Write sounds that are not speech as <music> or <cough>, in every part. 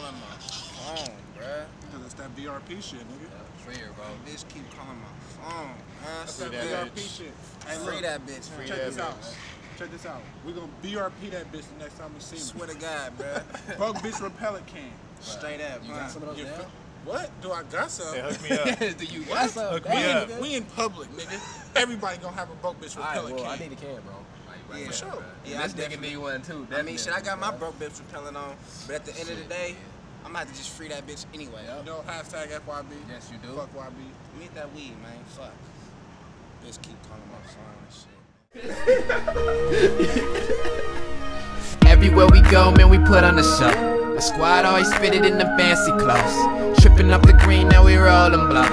calling my phone, bruh. Because it's that BRP shit, nigga. Free her, bro. Bitch keep calling my phone. That's that, that BRP bitch. shit. Hey, free that bitch. Free check that this bitch. out. Check this out. We're going to BRP that bitch the next time we see him. Swear to God, bruh. <laughs> Bug bitch repellent can. Straight up, You got some of those? What? Do I got some? Yeah, hook me up. <laughs> Do you got some? Hook me up. We in public, nigga. Everybody gonna have a broke bitch repellent right, well, can. I need a can, bro. Like, right Yeah, for sure. bro. Yeah, And I this nigga definitely- need one too. I mean, shit, I got my bro. broke bitch repellent on, but at the end of the day, I'm gonna have to just free that bitch anyway. Yup. You know, hashtag FYB. Yes, you do. Fuck YB. Meet that weed, man. Fuck. Bitch keep calling my phone and shit. <laughs> Everywhere we go, man, we put on the show. The squad always fitted in the fancy clothes. Tripping up the green, now we rollin' blow. <laughs>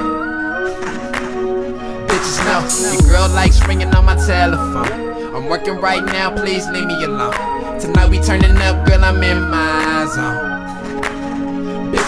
Bitches know, your girl likes ringing on my telephone. I'm working right now, please leave me alone. Tonight we turning up, girl, I'm in my zone. It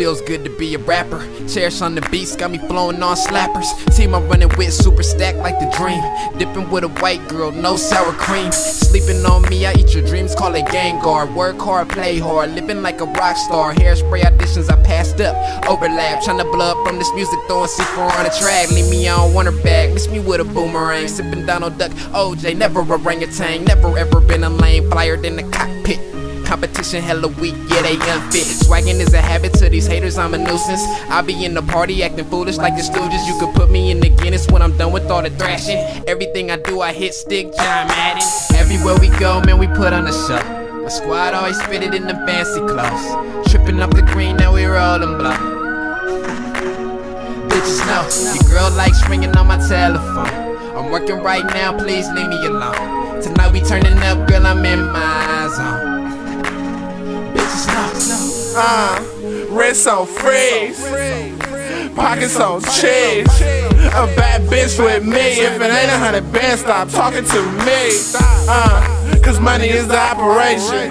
feels good to be a rapper. Charish on the beats, got me flowing on slappers. Team I'm running with, super stacked like the dream. Dipping with a white girl, no sour cream. Sleeping on me, I eat your dreams, call it gang guard. Work hard, play hard, living like a rock star. Hairspray auditions, I passed up. Overlap, tryna blow up from this music, throwing C4 on the track. Leave me on wonder bag, miss me with a boomerang. Sipping Donald Duck, OJ, never orangutan. Never ever been a lame flyer than the cockpit. Competition hella weak, yeah, they unfit. Swagging is a habit to haters, I'm a nuisance. I be in the party acting foolish like the Stooges. You could put me in the Guinness when I'm done with all the thrashing. Everything I do, I hit stick, John Madden. Everywhere we go, man, we put on a show. My squad always fitted in the fancy clothes. Tripping up the green, now we rollin' blow. <laughs> Bitches know, your girl likes ringing on my telephone. I'm working right now, please leave me alone. Tonight we turning up, girl, I'm in my zone. <laughs> Bitches know. Uh, wrist on freeze, pockets on cheese. A bad bitch with me. If it ain't a hundred bands, stop talking to me. Uh, cause money is the operation.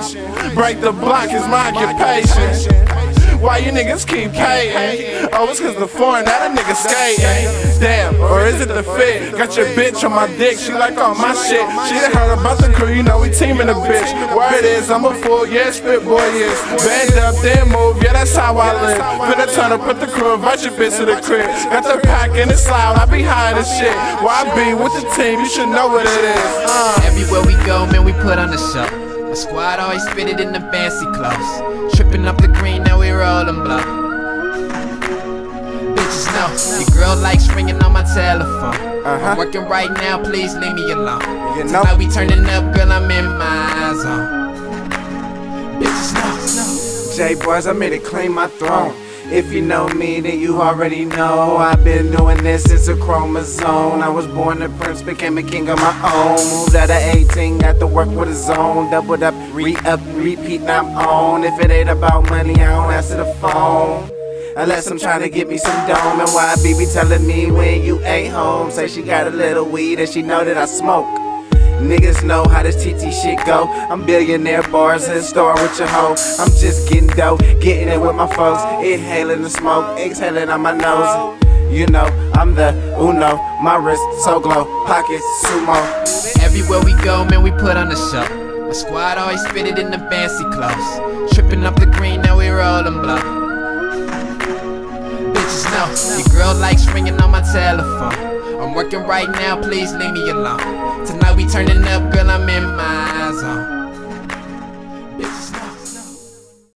Break the block is my occupation. Why you niggas keep paying? Oh, it's cause the foreign, that a nigga skating. Damn, or is it the fit? Got your bitch on my dick, she like all my shit. She done heard about the crew, you know we teaming a bitch. Word is, I'm a fool, yeah, Spittaboy is. Band up, then move, yeah, that's how I live. Finna turn up with the crew, invite your bitch to the crib. Got the pack in the loud, I be high as shit. Why be with the team, you should know what it is. Uh. Everywhere we go, man, we put on the show. Squad always fitted in the fancy clothes. Tripping up the green, now we rollin' blow. Bitches know, your girl likes ringing on my telephone. Uh-huh. I'm working right now, please leave me alone. You know. Tonight we turning up, girl, I'm in my zone. Bitches know. J boys, I made it claim my throne. If you know me, then you already know I've been doing this since a chromosome. I was born a prince, became a king of my own. Moved out of 18, got to work with a zone. Doubled up, re up, repeat, I'm on. If it ain't about money, I don't answer the phone. Unless I'm trying to get me some dome. And why BB telling me when you ain't home? Say she got a little weed and she know that I smoke. Niggas know how this TT shit go. I'm billionaire bars and store with your hoe. I'm just getting dope, getting it with my folks. Inhaling the smoke, exhaling on my nose. You know, I'm the Uno, my wrist so glow, pockets sumo. Everywhere we go, man, we put on the show. My squad always fitted in the fancy clothes. Tripping up the green, now we rollin' blow. Bitches know, your girl likes ringing on my telephone. I'm working right now, please leave me alone. We turning up, girl, I'm in my zone.